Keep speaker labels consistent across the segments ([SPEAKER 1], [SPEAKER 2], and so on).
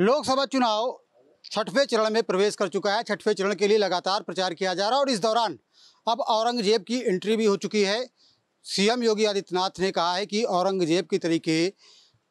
[SPEAKER 1] लोकसभा चुनाव छठवें चरण में प्रवेश कर चुका है। छठवें चरण के लिए लगातार प्रचार किया जा रहा है और इस दौरान अब औरंगज़ेब की एंट्री भी हो चुकी है। सीएम योगी आदित्यनाथ ने कहा है कि औरंगज़ेब के तरीके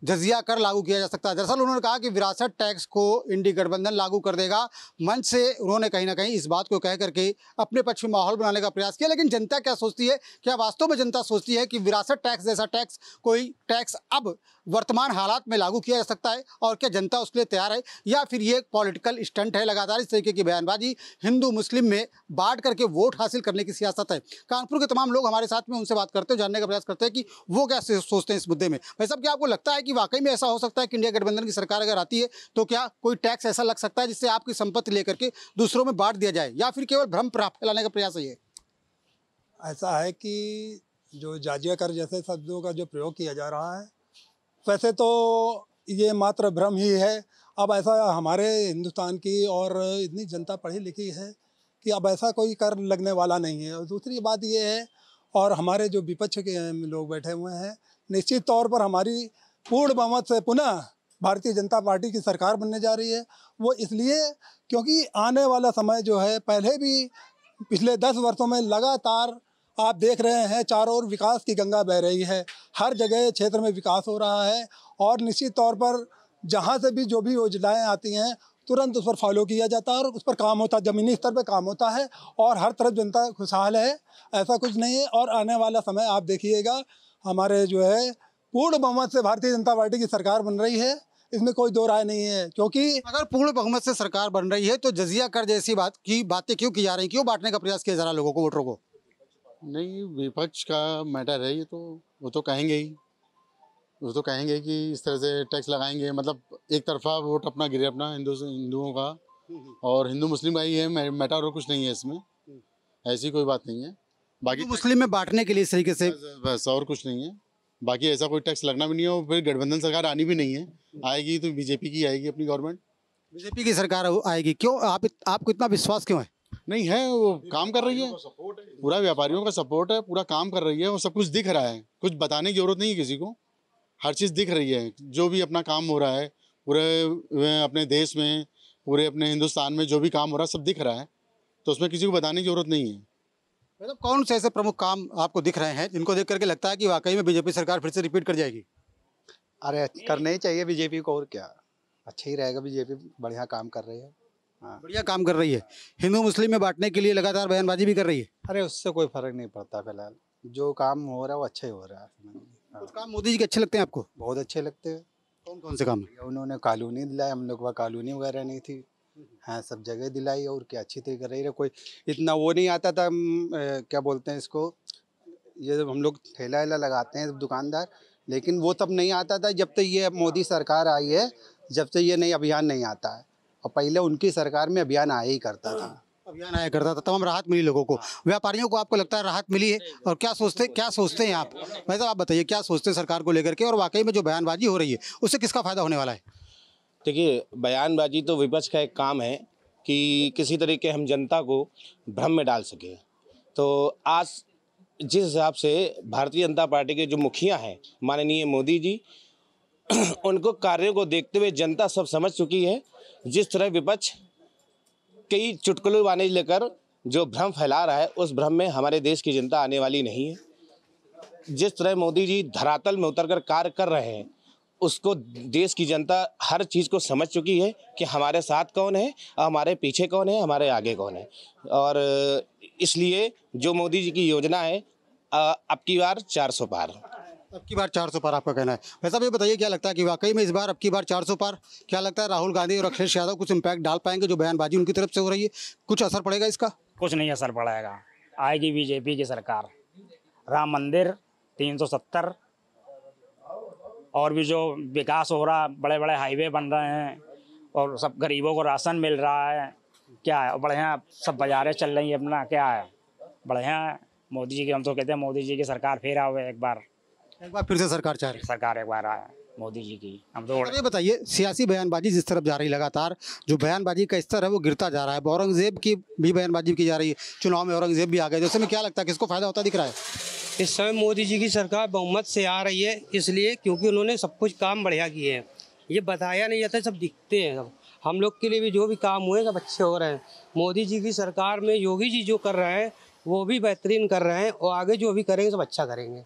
[SPEAKER 1] जजिया कर लागू किया जा सकता है। दरअसल उन्होंने कहा कि विरासत टैक्स को इंडी गठबंधन लागू कर देगा। मंच से उन्होंने कहीं ना कहीं इस बात को कह करके अपने पक्ष में माहौल बनाने का प्रयास किया, लेकिन जनता क्या सोचती है? क्या वास्तव में जनता सोचती है कि विरासत टैक्स जैसा टैक्स कोई टैक्स अब वर्तमान हालात में लागू किया जा सकता है और क्या जनता उसके लिए तैयार है? या फिर ये एक पॉलिटिकल स्टंट है लगातार इस तरीके की बयानबाजी हिंदू, मुस्लिम में बांट करके वोट हासिल करने की सियासत है। कानपुर के तमाम लोग हमारे साथ में उनसे बात करते हैं, जानने का प्रयास करते हैं कि वो क्या सोचते हैं इस मुद्दे में। भाई साहब, क्या आपको लगता है कि वाकई में ऐसा हो सकता है कि इंडिया गठबंधन की सरकार अगर आती है तो क्या कोई टैक्स ऐसा लग सकता है जिससे आपकी संपत्ति लेकर के दूसरों में बांट दिया जाए? या फिर केवल भ्रम प्राप्त फैलाने का प्रयास है
[SPEAKER 2] ऐसा है कि जो जाजिया कर जैसे शब्दों का जो प्रयोग किया जा रहा है वैसे तो ये मात्र भ्रम ही है। अब ऐसा हमारे हिंदुस्तान की और इतनी जनता पढ़ी लिखी है कि अब ऐसा कोई कर लगने वाला नहीं है। और दूसरी बात ये है और हमारे जो विपक्ष के लोग बैठे हुए हैं, निश्चित तौर पर हमारी पूर्ण बहुमत से पुनः भारतीय जनता पार्टी की सरकार बनने जा रही है। वो इसलिए क्योंकि आने वाला समय जो है, पहले भी पिछले दस वर्षों में लगातार आप देख रहे हैं चारों ओर विकास की गंगा बह रही है। हर जगह क्षेत्र में विकास हो रहा है और निश्चित तौर पर जहाँ से भी जो भी योजनाएँ आती हैं, तुरंत उस पर फॉलो किया जाता है और उस पर काम होता है। ज़मीनी स्तर पर काम होता है और हर तरफ़ जनता खुशहाल है, ऐसा कुछ नहीं है। और आने वाला समय आप देखिएगा, हमारे जो है पूर्ण बहुमत से भारतीय जनता पार्टी की सरकार बन रही है। इसमें कोई दो राय नहीं है, क्योंकि
[SPEAKER 1] अगर पूर्ण बहुमत से सरकार बन रही है तो जजिया कर जैसी बात की, बातें क्यों की जा रही क्यों बांटने का प्रयास किया जा रहा है लोगों को, वोटरों को?
[SPEAKER 3] नहीं विपक्ष का मैटर है ये तो वो तो कहेंगे ही। वो तो कहेंगे कि इस तरह से टैक्स लगाएँगे मतलब एक तरफा वोट अपना गिरे अपना हिंदू हिंदुओं का। और हिंदू मुस्लिम का ही है मैटर और कुछ नहीं है इसमें। ऐसी कोई बात नहीं है।
[SPEAKER 1] बाकी मुस्लिम में बांटने के लिए इस तरीके से।
[SPEAKER 3] बस और कुछ नहीं है। बाकी ऐसा कोई टैक्स लगना भी नहीं है फिर गठबंधन सरकार आनी भी नहीं है। आएगी तो बीजेपी की आएगी अपनी गवर्नमेंट।
[SPEAKER 1] बीजेपी की सरकार आएगी। क्यों? आप आपको इतना विश्वास क्यों है?
[SPEAKER 3] नहीं है वो काम कर रही है। पूरा व्यापारियों का सपोर्ट है पूरा काम कर रही है वो सब कुछ दिख रहा है। कुछ बताने की ज़रूरत नहीं है किसी को। हर चीज़ दिख रही है। जो भी अपना काम हो रहा है पूरे अपने देश में पूरे अपने हिंदुस्तान में जो भी काम हो रहा है सब दिख रहा है। तो उसमें किसी को बताने की ज़रूरत नहीं है।
[SPEAKER 1] मतलब कौन से ऐसे प्रमुख काम आपको दिख रहे हैं जिनको देख करके लगता है कि वाकई में बीजेपी सरकार फिर से रिपीट कर जाएगी?
[SPEAKER 4] अरे करना ही चाहिए बीजेपी को और क्या? अच्छा ही रहेगा बीजेपी बढ़िया काम कर रही है
[SPEAKER 1] हाँ। बढ़िया काम कर रही है। हिंदू मुस्लिम में बांटने के लिए लगातार बयानबाजी भी कर रही है।
[SPEAKER 4] अरे उससे कोई फ़र्क नहीं पड़ता फ़िलहाल। जो काम हो रहा है वो अच्छा ही हो रहा है।
[SPEAKER 1] हाँ। काम मोदी जी के अच्छे लगते हैं आपको?
[SPEAKER 4] बहुत अच्छे लगते हैं।
[SPEAKER 1] कौन कौन से काम
[SPEAKER 4] उन्होंने कॉलोनी दिलाई हम लोग का कॉलोनी वगैरह नहीं थी। हाँ सब जगह दिलाई और क्या अच्छी तरीके रही रहे। कोई इतना वो नहीं आता था क्या बोलते हैं इसको? ये जब हम लोग ठेला वेला लगाते हैं दुकानदार लेकिन वो तब नहीं आता था जब तक ये मोदी सरकार आई है जब तक ये नई अभियान नहीं आता है। और पहले उनकी सरकार में अभियान आया ही करता था।
[SPEAKER 1] अभियान आया करता था तमाम राहत मिली लोगों को। व्यापारियों को आपको लगता है राहत मिली है? और क्या सोचते क्या सोचते हैं आप? भाई साहब आप बताइए क्या सोचते हैं सरकार को लेकर के? और वाकई में जो बयानबाजी हो रही है उससे किसका फ़ायदा होने वाला है?
[SPEAKER 5] देखिए बयानबाजी तो विपक्ष का एक काम है कि किसी तरीके हम जनता को भ्रम में डाल सके। तो आज जिस हिसाब से भारतीय जनता पार्टी के जो मुखिया हैं माननीय मोदी जी उनको कार्यों को देखते हुए जनता सब समझ चुकी है जिस तरह विपक्ष कई चुटकुले वाने लेकर जो भ्रम फैला रहा है, उस भ्रम में हमारे देश की जनता आने वाली नहीं है। जिस तरह मोदी जी धरातल में उतरकर कार्य कर रहे हैं, उसको देश की जनता हर चीज़ को समझ चुकी है कि हमारे साथ कौन है, हमारे पीछे कौन है, हमारे आगे कौन है। और इसलिए जो मोदी जी की योजना है अब की बार चार सौ पार।
[SPEAKER 1] अब की बार चार सौ पार आपका कहना है। वैसा भी बताइए, क्या लगता है कि वाकई में इस बार अब की बार चार सौ पार, क्या लगता है राहुल गांधी और अखिलेश यादव कुछ इम्पैक्ट डाल पाएँगे जो बयानबाजी उनकी तरफ़ से हो रही है? कुछ असर पड़ेगा इसका?
[SPEAKER 6] कुछ नहीं असर पड़ेगा। आएगी बीजेपी की सरकार। राम मंदिर, तीन सौ सत्तर। और भी जो विकास हो रहा बड़े बड़े हाईवे बन रहे हैं, और सब गरीबों को राशन मिल रहा है। क्या है, बढ़िया सब बाजारें चल रही हैं अपना, क्या है? बढ़िया मोदी जी की, हम तो कहते हैं मोदी जी की सरकार फिर आओ एक बार।
[SPEAKER 1] एक बार फिर से सरकार चाह रही
[SPEAKER 6] सरकार एक बार आए मोदी जी की। हम तो
[SPEAKER 1] ये बताइए सियासी बयानबाजी जिस तरफ़ जा रही लगातार जो बयानबाजी का स्तर है वो गिरता जा रहा है औरंगज़ेब की भी बयानबाजी की जा रही है चुनाव में औरंगज़ेब भी आ गए जैसे में क्या लगता है किसको फ़ायदा होता दिख रहा है?
[SPEAKER 7] इस समय मोदी जी की सरकार बहुमत से आ रही है इसलिए क्योंकि उन्होंने सब कुछ काम बढ़िया किए हैं। ये बताया नहीं जाता सब दिखते हैं सब। हम लोग के लिए भी जो भी काम हुए सब अच्छे हो रहे हैं। मोदी जी की सरकार में योगी जी जो कर रहे हैं वो भी बेहतरीन कर रहे हैं और आगे जो भी करेंगे सब अच्छा करेंगे।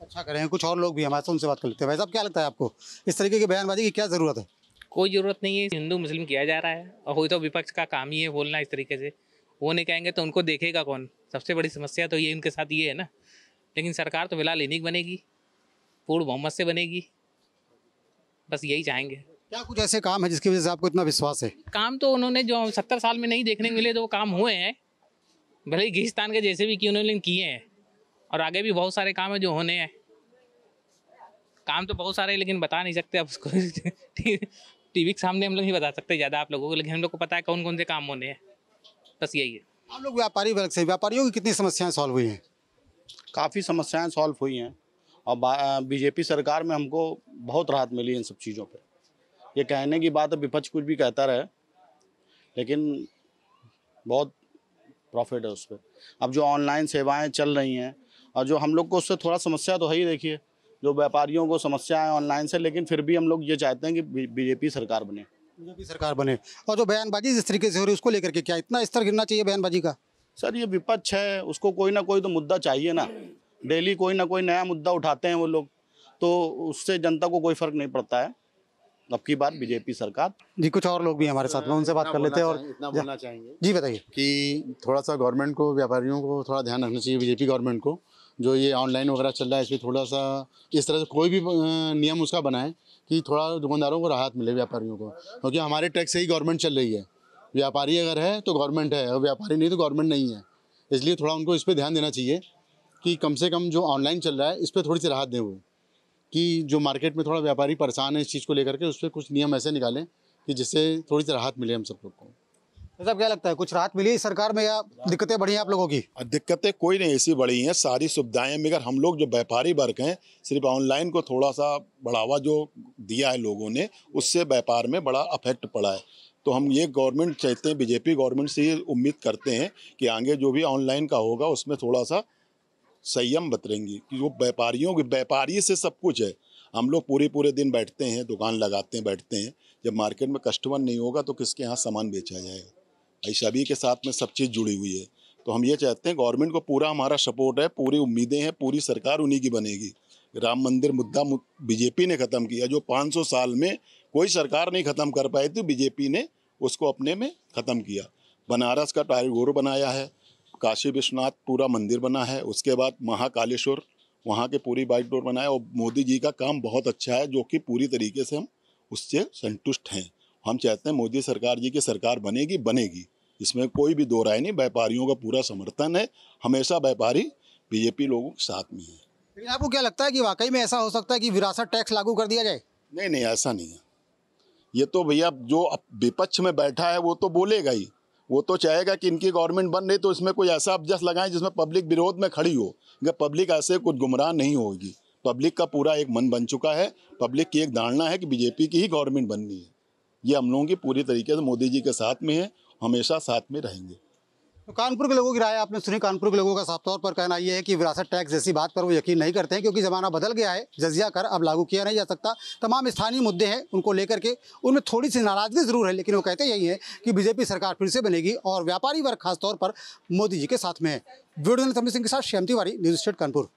[SPEAKER 1] अच्छा करें कुछ और लोग भी हमारे उनसे बात कर लेते हैं। भाई साहब क्या लगता है आपको? इस तरीके की बयानबाजी की क्या ज़रूरत है?
[SPEAKER 8] कोई ज़रूरत नहीं है हिंदू मुस्लिम किया जा रहा है और वही तो विपक्ष का काम ही है बोलना इस तरीके से। वो नहीं कहेंगे तो उनको देखेगा कौन? सबसे बड़ी समस्या तो ये इनके साथ ये है ना। लेकिन सरकार तो फ़िलहाल इन्हीं की बनेगी पूर्ण बहुमत से बनेगी। बस यही चाहेंगे।
[SPEAKER 1] क्या कुछ ऐसे काम है जिसकी वजह से आपको इतना विश्वास है?
[SPEAKER 8] काम तो उन्होंने जो सत्तर साल में नहीं देखने मिले तो वो काम हुए हैं। भले ही घिस्तान के जैसे भी किए उन्होंने किए हैं। और आगे भी बहुत सारे काम है जो होने हैं। काम तो बहुत सारे हैं लेकिन बता नहीं सकते अब उसको। टीवी के सामने हम लोग नहीं बता सकते ज़्यादा आप लोगों को लेकिन हम लोग को पता है कौन कौन से काम होने हैं। बस यही है।
[SPEAKER 1] हम लोग व्यापारी वर्ग से व्यापारियों की कितनी समस्याएँ सॉल्व हुई हैं?
[SPEAKER 9] काफ़ी समस्याएँ सॉल्व हुई हैं। और बीजेपी सरकार में हमको बहुत राहत मिली इन सब चीज़ों पे। ये कहने की बात है विपक्ष कुछ भी कहता रहे लेकिन बहुत प्रॉफिट है उस पर अब जो ऑनलाइन सेवाएँ चल रही हैं और जो हम लोग को उससे थोड़ा समस्या तो है ही देखिए। जो व्यापारियों को समस्या है ऑनलाइन से लेकिन फिर भी हम लोग ये चाहते हैं कि बीजेपी सरकार बने।
[SPEAKER 1] बीजेपी सरकार बने। और जो बयानबाजी जिस तरीके से हो रही है उसको लेकर के क्या इतना स्तर गिरना चाहिए बयानबाजी का?
[SPEAKER 9] सर ये विपक्ष है उसको कोई ना कोई तो मुद्दा चाहिए ना। डेली कोई ना कोई नया मुद्दा उठाते हैं वो लोग तो उससे जनता को कोई फ़र्क नहीं पड़ता है। अब की बात बीजेपी सरकार।
[SPEAKER 1] जी कुछ और लोग भी हमारे साथ में उनसे बात कर लेते हैं और
[SPEAKER 3] इतना बोलना चाहेंगे
[SPEAKER 1] जी बताइए।
[SPEAKER 3] कि थोड़ा सा गवर्नमेंट को व्यापारियों को थोड़ा ध्यान रखना चाहिए बीजेपी गवर्नमेंट को। जो ये ऑनलाइन वगैरह चल रहा है इसमें थोड़ा सा इस तरह से कोई भी नियम उसका बनाए कि थोड़ा दुकानदारों को राहत मिले, व्यापारियों को। क्योंकि हमारे टैक्स से ही गवर्नमेंट चल रही है। व्यापारी अगर है तो गवर्नमेंट है, और व्यापारी नहीं तो गवर्नमेंट नहीं है। इसलिए थोड़ा उनको इस पर ध्यान देना चाहिए कि कम से कम जो ऑनलाइन चल रहा है, इस पर थोड़ी सी राहत दें वो। कि जो मार्केट में थोड़ा व्यापारी परेशान है इस चीज़ को लेकर के, उस पर कुछ नियम ऐसे निकालें कि जिससे थोड़ी सी राहत मिले हम सब लोग को।
[SPEAKER 1] साहब क्या लगता है, कुछ राहत मिली सरकार में या दिक्कतें बढ़ी हैं आप लोगों की?
[SPEAKER 10] दिक्कतें कोई नहीं ऐसी बढ़ी हैं, सारी सुविधाएँ, मगर हम लोग जो व्यापारी वर्ग हैं, सिर्फ़ ऑनलाइन को थोड़ा सा बढ़ावा जो दिया है लोगों ने, उससे व्यापार में बड़ा अफेक्ट पड़ा है। तो हम ये गवर्नमेंट चाहते हैं बीजेपी गवर्नमेंट से ये उम्मीद करते हैं कि आगे जो भी ऑनलाइन का होगा, उसमें थोड़ा सा संयम बतरेंगी कि वो व्यापारियों की, व्यापारी से सब कुछ है। हम लोग पूरे पूरे दिन बैठते हैं, दुकान लगाते हैं, बैठते हैं, जब मार्केट में कस्टमर नहीं होगा तो किसके यहाँ सामान बेचा जाएगा? सभी के साथ में सब चीज़ जुड़ी हुई है। तो हम ये चाहते हैं, गवर्नमेंट को पूरा हमारा सपोर्ट है, पूरी उम्मीदें हैं, पूरी सरकार उन्हीं की बनेगी। राम मंदिर मुद्दा बीजेपी ने ख़त्म किया, जो 500 साल में कोई सरकार नहीं ख़त्म कर पाई थी, बीजेपी ने उसको अपने में ख़त्म किया। बनारस का टाइगोर बनाया है, काशी विश्वनाथ पूरा मंदिर बना है, उसके बाद महाकालेश्वर, वहाँ के पूरी बाइक डोर बनाया, और मोदी जी का काम बहुत अच्छा है, जो कि पूरी तरीके से हम उससे संतुष्ट हैं। हम चाहते हैं मोदी सरकार जी की सरकार बनेगी बनेगी। इसमें कोई भी दो राय नहीं व्यापारियों का पूरा समर्थन है हमेशा व्यापारी बीजेपी लोगों के साथ में है।
[SPEAKER 1] लेकिन आपको क्या लगता है कि वाकई में ऐसा हो सकता है कि विरासत टैक्स लागू कर दिया जाए?
[SPEAKER 10] नहीं नहीं ऐसा नहीं है। ये तो भैया जो विपक्ष में बैठा है वो तो बोलेगा ही। वो तो चाहेगा कि इनकी गवर्नमेंट बन रही तो इसमें कोई ऐसा अब्जस लगाएँ जिसमें पब्लिक विरोध में खड़ी हो। अगर पब्लिक ऐसे कुछ गुमराह नहीं होगी पब्लिक का पूरा एक मन बन चुका है पब्लिक की एक धारणा है कि बीजेपी की ही गवर्नमेंट बननी है। ये हम लोगों की पूरी तरीके से मोदी जी के साथ में है हमेशा साथ में रहेंगे।
[SPEAKER 1] तो कानपुर के लोगों की राय आपने सुनी, कानपुर के लोगों का साफ़ तौर पर कहना यह है कि विरासत टैक्स जैसी बात पर वो यकीन नहीं करते हैं, क्योंकि ज़माना बदल गया है, जजिया कर अब लागू किया नहीं जा सकता। तमाम स्थानीय मुद्दे हैं उनको लेकर के, उनमें थोड़ी सी नाराज़गी ज़रूर है, लेकिन वो कहते यही है कि बीजेपी सरकार फिर से बनेगी और व्यापारी वर्ग खासतौर पर मोदी जी के साथ में है। वीडियो सिंह के साथ श्याम तिवारी, न्यूज़ स्टेट कानपुर।